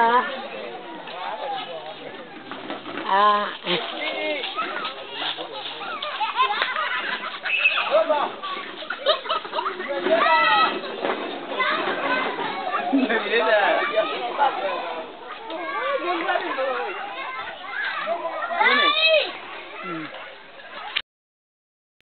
Ah. Ah. La